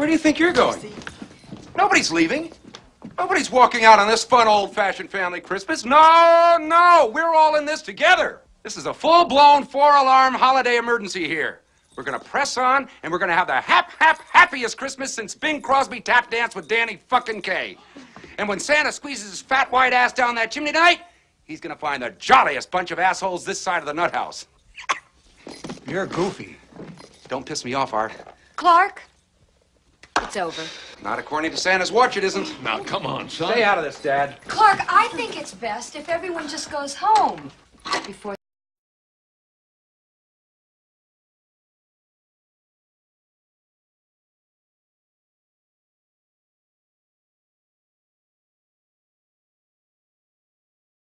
Where do you think you're going? Nobody's leaving. Nobody's walking out on this fun old-fashioned family Christmas. No, no, we're all in this together. This is a full-blown four-alarm holiday emergency here. We're gonna press on, and we're gonna have the hap, hap, happiest Christmas since Bing Crosby tap danced with Danny fucking Kaye. And when Santa squeezes his fat white ass down that chimney tonight, he's gonna find the jolliest bunch of assholes this side of the nut house. You're goofy. Don't piss me off, Art. Clark, it's over. Not according to Santa's watch, it isn't. Now, come on, son. Stay out of this, Dad. Clark, I think it's best if everyone just goes home before